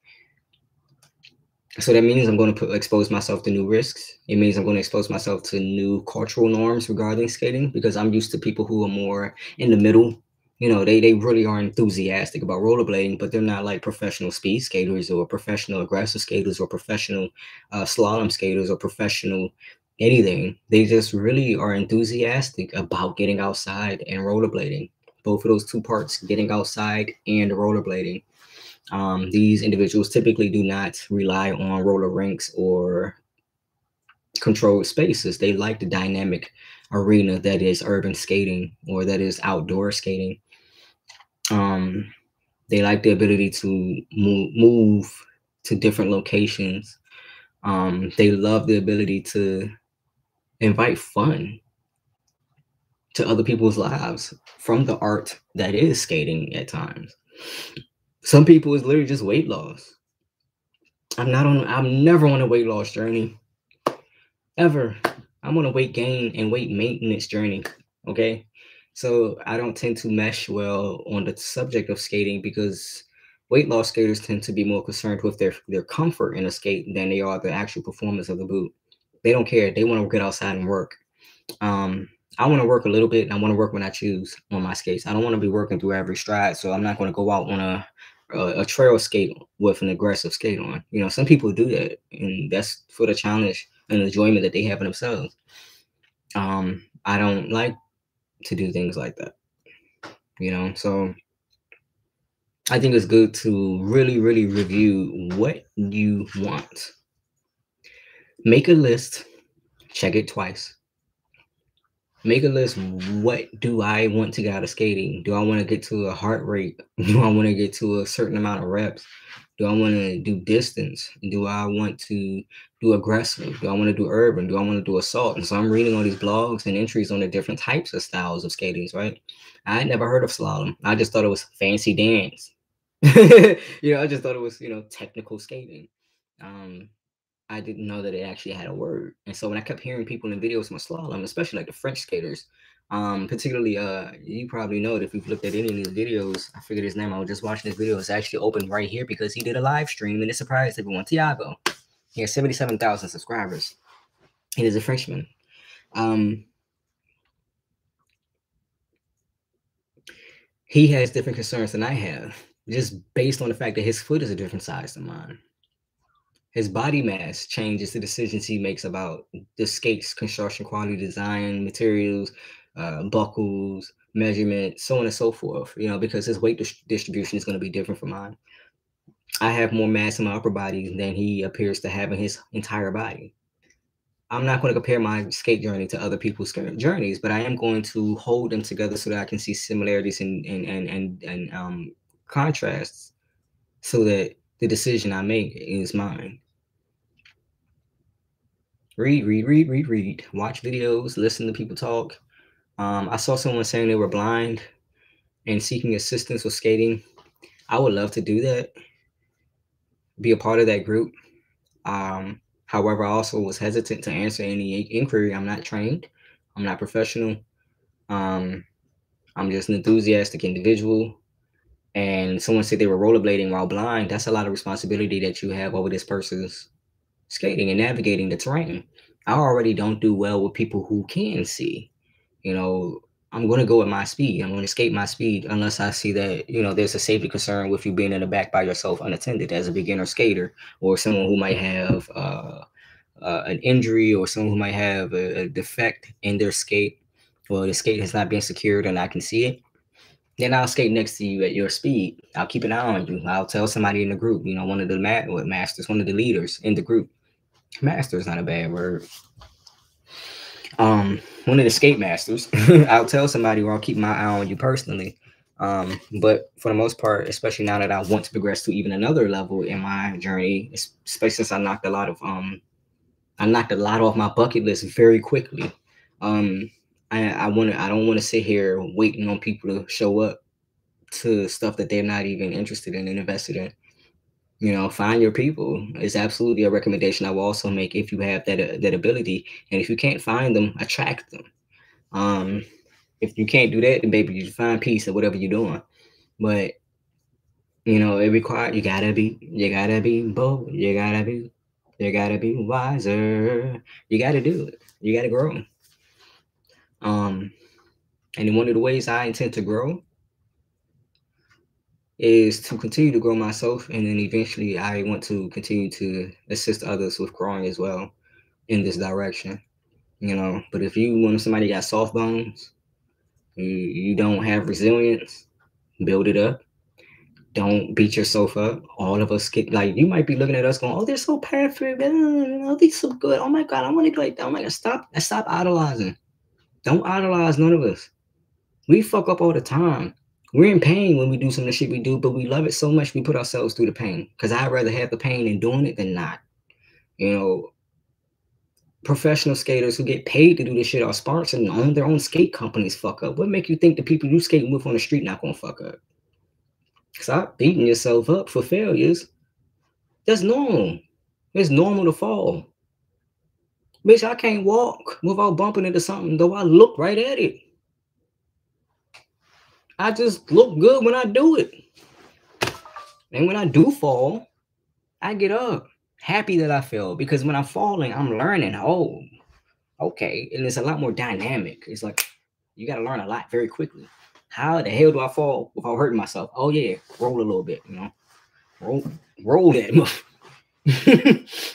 So that means I'm going to put, expose myself to new risks. It means I'm going to expose myself to new cultural norms regarding skating because I'm used to people who are more in the middle. You know, they they really are enthusiastic about rollerblading, but they're not like professional speed skaters or professional aggressive skaters or professional uh, slalom skaters or professional anything. They just really are enthusiastic about getting outside and rollerblading. Both of those two parts, getting outside and rollerblading. Um, these individuals typically do not rely on roller rinks or controlled spaces. They like the dynamic arena that is urban skating or that is outdoor skating. Um, they like the ability to move, move to different locations. Um, they love the ability to invite fun to other people's lives from the art that is skating at times. Some people is literally just weight loss. I'm not on. I'm never on a weight loss journey. Ever. I'm on a weight gain and weight maintenance journey. Okay. So I don't tend to mesh well on the subject of skating because weight loss skaters tend to be more concerned with their their comfort in a skate than they are the actual performance of the boot. They don't care. They want to get outside and work. Um, I want to work a little bit and I want to work when I choose on my skates. I don't want to be working through every stride. So I'm not going to go out on a a, a trail skate with an aggressive skate on. You know, some people do that, and that's for the challenge and enjoyment that they have in themselves. Um, I don't like to do things like that. You know, so I think it's good to really, really review what you want. Make a list, check it twice make a list what do i want to get out of skating? Do i want to get to a heart rate? Do i want to get to a certain amount of reps? Do i want to do distance? Do i want to do aggressive? Do i want to do urban? Do i want to do assault? And so i'm reading all these blogs and entries on the different types of styles of skating right? I never heard of slalom. I just thought it was fancy dance. You know i just thought it was you know technical skating. Um I didn't know that it actually had a word. And so when I kept hearing people in videos from slalom, especially like the French skaters, um, particularly uh, you probably know that if you've looked at any of these videos, I figured his name. I was just watching this video. It's actually open right here because he did a live stream and it surprised everyone. Tiago, he has seventy-seven thousand subscribers. He is a Frenchman. Um, he has different concerns than I have, just based on the fact that his foot is a different size than mine. His body mass changes the decisions he makes about the skates, construction, quality, design, materials, uh, buckles, measurement, so on and so forth. You know, because his weight dis- distribution is going to be different from mine. I have more mass in my upper body than he appears to have in his entire body. I'm not going to compare my skate journey to other people's journeys, but I am going to hold them together so that I can see similarities and and and and, and um, contrasts, so that the decision I make is mine. Read, read, read, read, read. Watch videos, listen to people talk. Um, I saw someone saying they were blind and seeking assistance with skating. I would love to do that, be a part of that group. Um, however, I also was hesitant to answer any inquiry. I'm not trained, I'm not professional. Um, I'm just an enthusiastic individual. And someone said they were rollerblading while blind. That's a lot of responsibility that you have over this person's skating and navigating the terrain. I already don't do well with people who can see. You know, I'm going to go at my speed. I'm going to skate my speed unless I see that, you know, there's a safety concern with you being in the back by yourself unattended as a beginner skater or someone who might have uh, uh, an injury or someone who might have a, a defect in their skate or the skate has not been secured and I can see it. Then I'll skate next to you at your speed. I'll keep an eye on you. I'll tell somebody in the group, you know, one of the ma- masters, one of the leaders in the group master is not a bad word. Um, one of the skate masters. I'll tell somebody or I'll keep my eye on you personally. Um, but for the most part, especially now that I want to progress to even another level in my journey, especially since I knocked a lot of um I knocked a lot off my bucket list very quickly. Um, I, I want to I don't want to sit here waiting on people to show up to stuff that they're not even interested in and invested in. You know find your people. Is absolutely a recommendation i will also make if you have that uh, that ability. And if you can't find them attract them. Um if you can't do that then maybe you find peace or whatever you're doing. But you know it requires you gotta be you gotta be bold. You gotta be you gotta be wiser. You gotta do it. You gotta grow um and one of the ways i intend to grow is to continue to grow myself and then eventually i want to continue to assist others with growing as well in this direction you know. But if you want somebody got soft bones you, you don't have resilience build it up. Don't beat yourself up. All of us get like you might be looking at us going oh they're so perfect oh they're so good. Oh my god i want to be like that. Oh my god stop stop idolizing don't idolize none of us we fuck up all the time we're in pain when we do some of the shit we do, but we love it so much we put ourselves through the pain. Because I'd rather have the pain in doing it than not. You know, professional skaters who get paid to do this shit are sparks and own their own skate companies fuck up. What make you think the people you skate with on the street not gonna fuck up? Stop beating yourself up for failures. That's normal. It's normal to fall. Bitch, I can't walk without bumping into something, though I look right at it. I just look good when I do it. And when I do fall, I get up happy that I fell because when I'm falling, I'm learning. Oh, okay. And it's a lot more dynamic. It's like you got to learn a lot very quickly. How the hell do I fall without hurting myself? Oh, yeah, roll a little bit, you know, roll, roll that.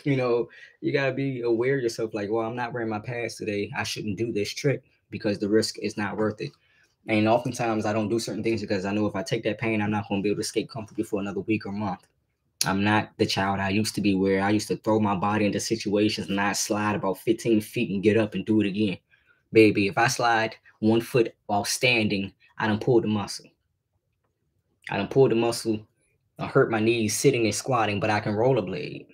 you know, you got to be aware of yourself like, well, I'm not wearing my pads today. I shouldn't do this trick because the risk is not worth it. And oftentimes I don't do certain things because I know if I take that pain, I'm not to be able to escape comfortably for another week or month. I'm not the child I used to be where I used to throw my body into situations and I slide about 15 feet and get up and do it again. Baby, if I slide one foot while standing, I don't pull the muscle. I don't pull the muscle. I hurt my knees sitting and squatting, but I can rollerblade.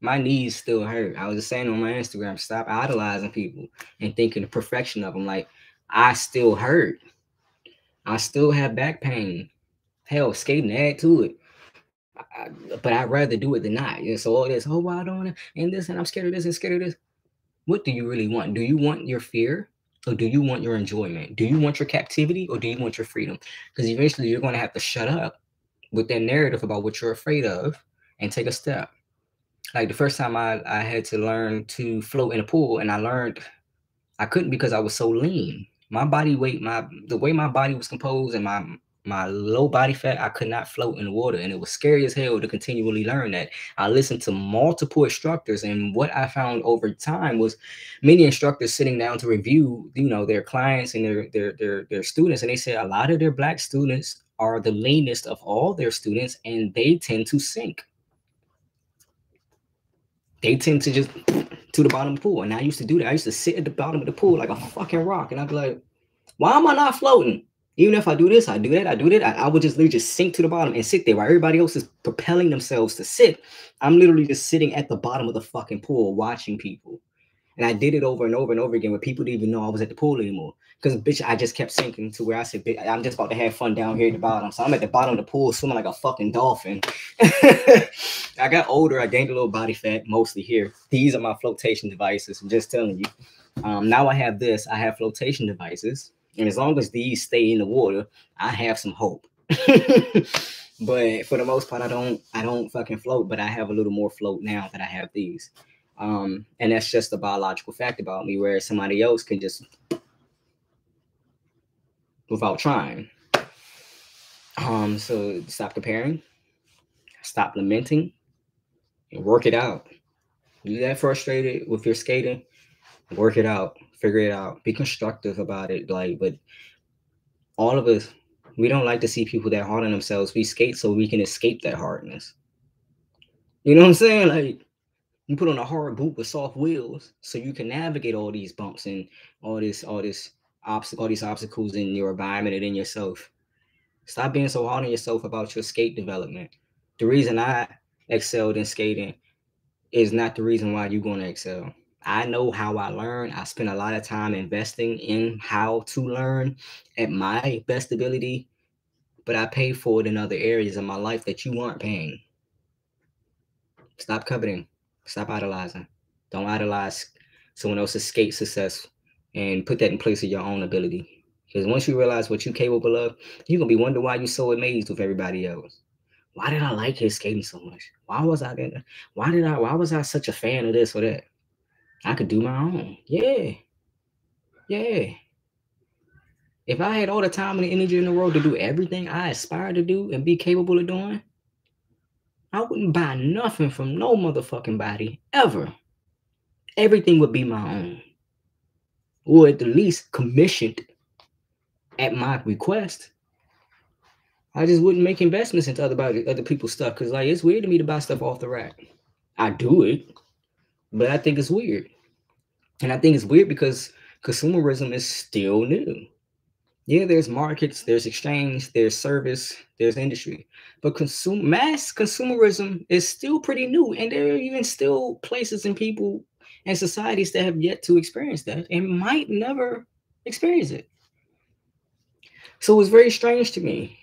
My knees still hurt. I was just saying on my Instagram, stop idolizing people and thinking the perfection of them. Like I still hurt. I still have back pain. Hell, skating add to it. I, but I'd rather do it than not. Know, so all this, oh, well, I don't want to, and this, and I'm scared of this, and scared of this. What do you really want? Do you want your fear, or do you want your enjoyment? Do you want your captivity, or do you want your freedom? Because eventually, you're going to have to shut up with that narrative about what you're afraid of and take a step. Like the first time I, I had to learn to float in a pool, and I learned I couldn't because I was so lean my body weight, my the way my body was composed and my my low body fat, I could not float in the water. And it was scary as hell to continually learn that. I listened to multiple instructors, and what I found over time was many instructors sitting down to review, you know, their clients and their their their, their students. And they said a lot of their black students are the leanest of all their students, and they tend to sink. They tend to just to the bottom of the pool. And I used to do that. I used to sit at the bottom of the pool like a fucking rock. And I'd be like, why am I not floating? Even if I do this, I do that, I do that, I, I would just literally just sink to the bottom and sit there while everybody else is propelling themselves to sit. I'm literally just sitting at the bottom of the fucking pool watching people. And I did it over and over and over again where people didn't even know I was at the pool anymore. Because bitch, I just kept sinking to where I said, I'm just about to have fun down here at the bottom. So I'm at the bottom of the pool swimming like a fucking dolphin. I got older, I gained a little body fat, mostly here. These are my flotation devices. I'm just telling you. Um, now I have this, I have flotation devices. And as long as these stay in the water, I have some hope. but for the most part, I don't I don't fucking float, but I have a little more float now that I have these. Um, and that's just a biological fact about me, where somebody else can just without trying. Um, so stop comparing, stop lamenting, and work it out. You get frustrated with your skating, work it out, figure it out, be constructive about it. Like, but all of us, we don't like to see people that hard on themselves. We skate so we can escape that hardness. You know what I'm saying? Like, you put on a hard boot with soft wheels so you can navigate all these bumps and all this, all this obstacle, all these obstacles in your environment and in yourself. Stop being so hard on yourself about your skate development. The reason I excelled in skating is not the reason why you're going to excel. I know how I learn. I spend a lot of time investing in how to learn at my best ability, but I pay for it in other areas of my life that you aren't paying. Stop coveting. Stop idolizing. Don't idolize someone else's skate success and put that in place of your own ability. Because once you realize what you're capable of, you're gonna be wondering why you're so amazed with everybody else. Why did I like his skating so much? Why was I there? Why did I why was I such a fan of this or that? I could do my own. Yeah. Yeah. If I had all the time and the energy in the world to do everything I aspire to do and be capable of doing, I wouldn't buy nothing from no motherfucking body ever. Everything would be my own. Or at the least commissioned at my request. I just wouldn't make investments into other body, other people's stuff because like it's weird to me to buy stuff off the rack. I do it, but I think it's weird. And I think it's weird because consumerism is still new. Yeah, there's markets, there's exchange, there's service, there's industry. But consume mass consumerism is still pretty new. And there are even still places and people and societies that have yet to experience that and might never experience it. So it was very strange to me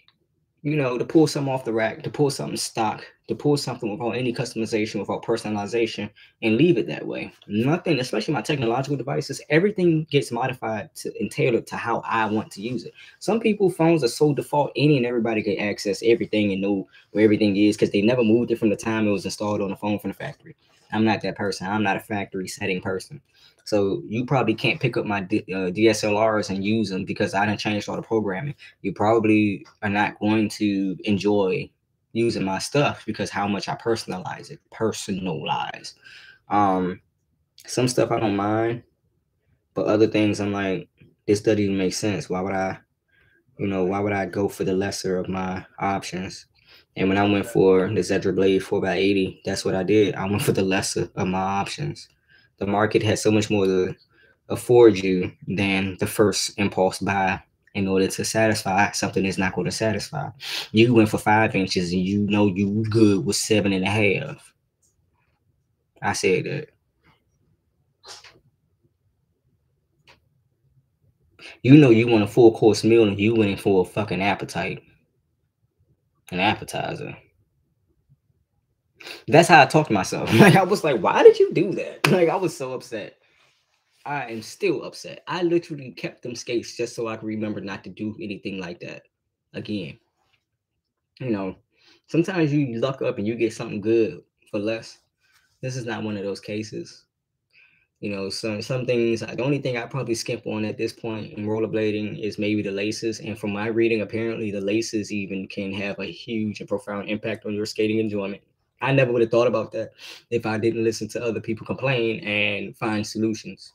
you know, to pull something off the rack, to pull something stock, to pull something without any customization, without personalization, and leave it that way. Nothing, especially my technological devices, everything gets modified to and tailored to how I want to use it. Some people phones are so default, any and everybody can access everything and know where everything is because they never moved it from the time it was installed on the phone from the factory. I'm not that person. I'm not a factory setting person. So you probably can't pick up my D, uh, DSLRs and use them because I didn't change all the programming. You probably are not going to enjoy using my stuff because how much I personalize it, personalize. Um, some stuff I don't mind, but other things I'm like, this doesn't even make sense. Why would I, you know, why would I go for the lesser of my options? And when I went for the Zetra Blade 4x80, that's what I did. I went for the lesser of my options the market has so much more to afford you than the first impulse buy in order to satisfy something that's not going to satisfy. You went for five inches and you know you good with seven and a half. I said that. You know you want a full course meal and you went in for a fucking appetite. An appetizer. That's how I talked to myself. Like I was like, why did you do that? Like I was so upset. I am still upset. I literally kept them skates just so I can remember not to do anything like that again. You know, sometimes you luck up and you get something good for less. This is not one of those cases. You know, some some things. The only thing I probably skimp on at this point in rollerblading is maybe the laces. And from my reading, apparently the laces even can have a huge and profound impact on your skating enjoyment. I never would have thought about that if I didn't listen to other people complain and find solutions.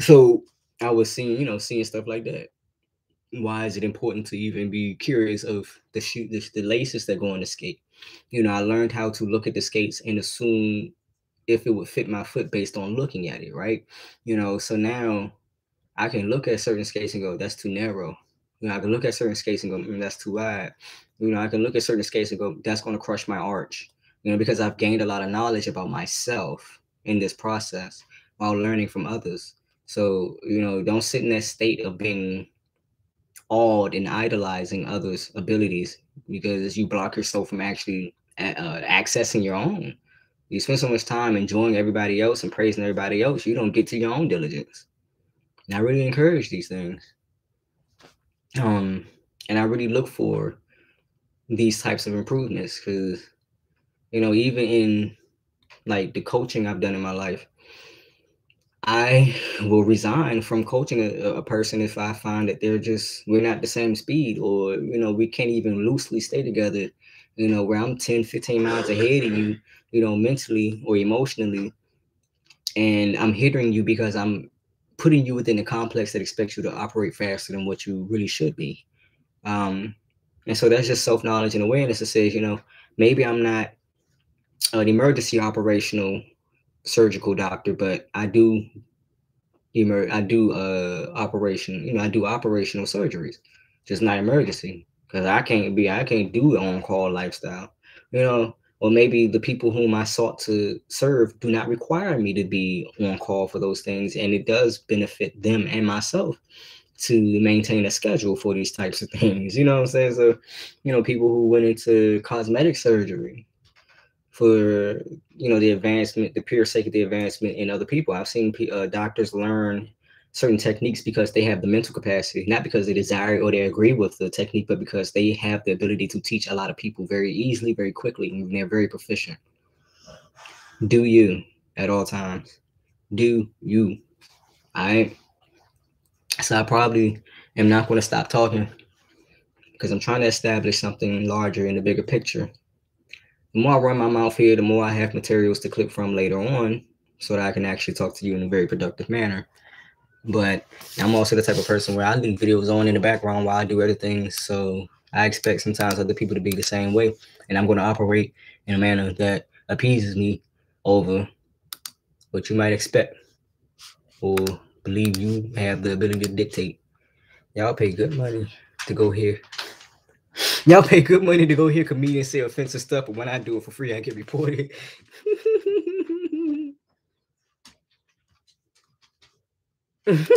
So I was seeing, you know, seeing stuff like that. Why is it important to even be curious of the shoot the, the laces that go on the skate? You know, I learned how to look at the skates and assume if it would fit my foot based on looking at it, right? You know, so now I can look at certain skates and go, that's too narrow. You know, I can look at certain skates and go, mm, that's too wide. You know, I can look at certain skates and go, that's going to crush my arch. You know, because I've gained a lot of knowledge about myself in this process while learning from others. So, you know, don't sit in that state of being awed and idolizing others' abilities because you block yourself from actually uh, accessing your own. You spend so much time enjoying everybody else and praising everybody else, you don't get to your own diligence. And I really encourage these things. Um, and I really look for these types of improvements because, you know, even in like the coaching I've done in my life, I will resign from coaching a, a, person if I find that they're just we're not the same speed or you know we can't even loosely stay together you know where I'm 10 15 miles ahead of you you know, mentally or emotionally. And I'm hindering you because I'm putting you within a complex that expects you to operate faster than what you really should be. Um, and so that's just self knowledge and awareness that says, you know, maybe I'm not an emergency operational surgical doctor, but I do emer- I do uh operation, you know, I do operational surgeries, just not emergency because I can't be I can't do on call lifestyle. You know, or maybe the people whom I sought to serve do not require me to be on call for those things. And it does benefit them and myself to maintain a schedule for these types of things. You know what I'm saying? So, you know, people who went into cosmetic surgery for, you know, the advancement, the pure sake of the advancement in other people. I've seen uh, doctors learn certain techniques because they have the mental capacity, not because they desire or they agree with the technique, but because they have the ability to teach a lot of people very easily, very quickly, and they're very proficient. Do you at all times. Do you. All right. So I probably am not going to stop talking because I'm trying to establish something larger in the bigger picture. The more I run my mouth here, the more I have materials to clip from later on so that I can actually talk to you in a very productive manner. But I'm also the type of person where I leave videos on in the background while I do other things. So I expect sometimes other people to be the same way. And I'm going to operate in a manner that appeases me over what you might expect or believe you have the ability to dictate. Y'all pay good money to go here. Y'all pay good money to go hear comedians say offensive stuff, but when I do it for free, I get reported. that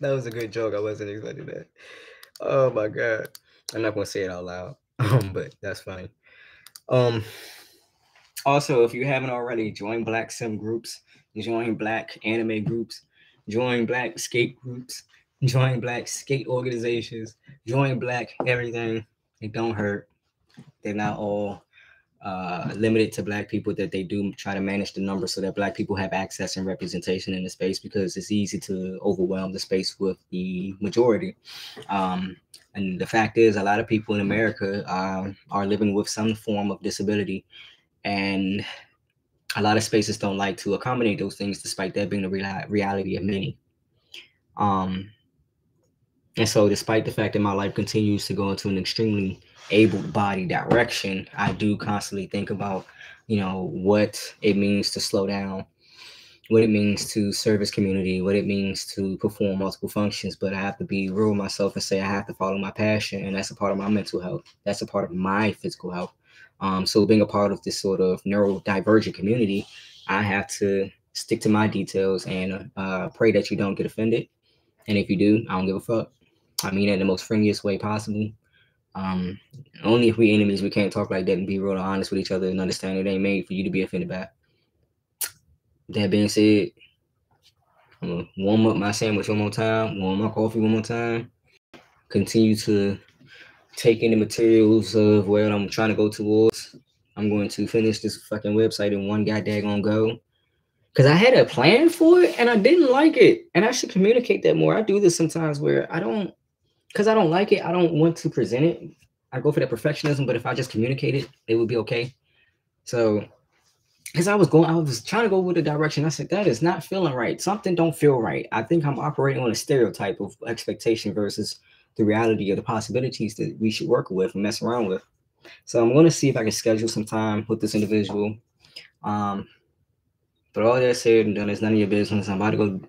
was a good joke. I wasn't expecting that. Oh my god. I'm not gonna say it out loud, um, but that's funny. Um also if you haven't already, join black sim groups, join black anime groups, join black skate groups, join black skate organizations, join black everything. It don't hurt. They're not all uh, limited to black people that they do try to manage the numbers so that black people have access and representation in the space because it's easy to overwhelm the space with the majority. Um, and the fact is, a lot of people in America um, are living with some form of disability, and a lot of spaces don't like to accommodate those things, despite that being the real- reality of many. Um, and so, despite the fact that my life continues to go into an extremely able body direction, I do constantly think about, you know, what it means to slow down, what it means to service community, what it means to perform multiple functions. But I have to be real with myself and say I have to follow my passion, and that's a part of my mental health. That's a part of my physical health. Um, so being a part of this sort of neurodivergent community, I have to stick to my details and uh, pray that you don't get offended. And if you do, I don't give a fuck. I mean in the most friendliest way possible. Um, only if we enemies, we can't talk like that and be real honest with each other and understand it ain't made for you to be offended by. That being said, I'm gonna warm up my sandwich one more time, warm my coffee one more time, continue to taking the materials of where I'm trying to go towards. I'm going to finish this fucking website in one goddamn go. Cause I had a plan for it and I didn't like it. And I should communicate that more. I do this sometimes where I don't because I don't like it, I don't want to present it. I go for that perfectionism, but if I just communicate it, it would be okay. So because I was going, I was trying to go with the direction. I said, that is not feeling right. Something don't feel right. I think I'm operating on a stereotype of expectation versus the reality of the possibilities that we should work with and mess around with. So I'm going to see if I can schedule some time with this individual. Um, but all that said and done is none of your business. I'm about to go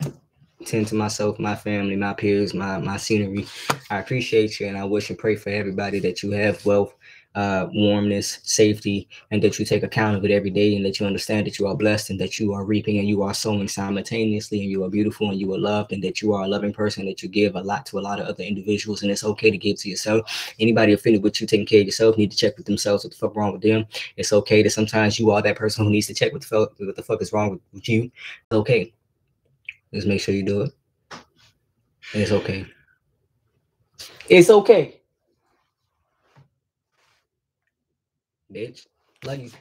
tend to myself, my family, my peers, my my scenery. I appreciate you and I wish and pray for everybody that you have wealth uh, warmness, safety, and that you take account of it every day and that you understand that you are blessed and that you are reaping and you are sowing simultaneously and you are beautiful and you are loved and that you are a loving person that you give a lot to a lot of other individuals and it's okay to give to yourself. Anybody offended with you taking care of yourself need to check with themselves what the fuck wrong with them. It's okay that sometimes you are that person who needs to check what the fuck, what the fuck is wrong with, with you. It's okay. Just make sure you do it. It's okay. It's okay. Bitch. Love you.